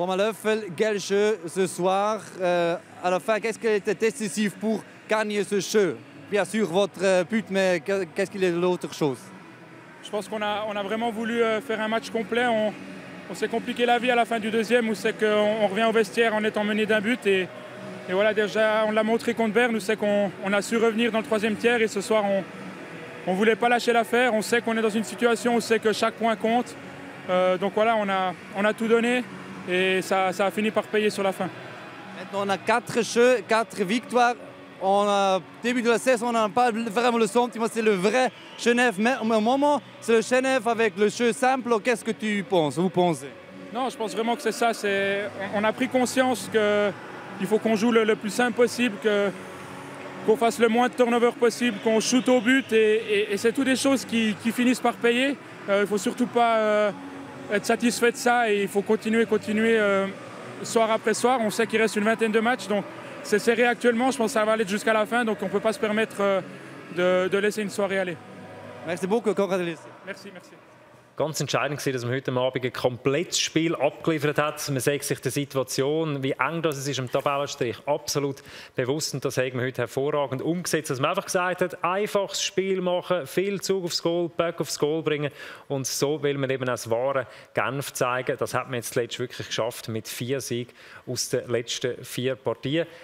Romain Löffel, quel jeu ce soir euh, À la fin, qu'est-ce qui était décisif pour gagner ce jeu? Bien sûr, votre euh, but, mais qu'est-ce qu'il est l'autre chose? Je pense qu'on a, vraiment voulu euh, faire un match complet. On, s'est compliqué la vie à la fin du deuxième, où c'est qu'on revient au vestiaire en étant mené d'un but. Et, voilà, déjà, on l'a montré contre Berne, où c'est qu'on on a su revenir dans le troisième tiers. Et ce soir, on ne voulait pas lâcher l'affaire. On sait qu'on est dans une situation où c'est que chaque point compte. donc voilà, on a tout donné et ça, a fini par payer sur la fin. Maintenant, on a quatre jeux, quatre victoires. On a, début de la saison, on n'a pas vraiment le sentiment, c'est le vrai Genève. Mais au moment, c'est le Genève avec le jeu simple. Qu'est-ce que tu penses Vous pensez? Non, je pense vraiment que c'est ça. On a pris conscience qu'il faut qu'on joue le, plus simple possible, qu'on fasse le moins de turnover possible, qu'on shoot au but. Et, c'est toutes des choses qui, finissent par payer. Euh, il ne faut surtout pas. Euh, être satisfait de ça et il faut continuer, continuer euh, soir après soir. On sait qu'il reste une vingtaine de matchs, donc c'est serré actuellement. Je pense que ça va aller jusqu'à la fin, donc on ne peut pas se permettre euh, de, laisser une soirée aller. Merci beaucoup, Merci, merci. Ganz entscheidend war, dass man heute Abend ein komplettes Spiel abgeliefert hat. Man sagt sich der Situation, wie eng das ist am Tabellenstrich, absolut bewusst. Und das haben wir heute hervorragend umgesetzt. Dass man einfach gesagt hat, einfaches Spiel machen, viel Zug aufs Goal, Back aufs Goal bringen. Und so will man eben auch das wahre Genf zeigen. Das hat man jetzt letztlich wirklich geschafft mit vier Siegen aus den letzten vier Partien.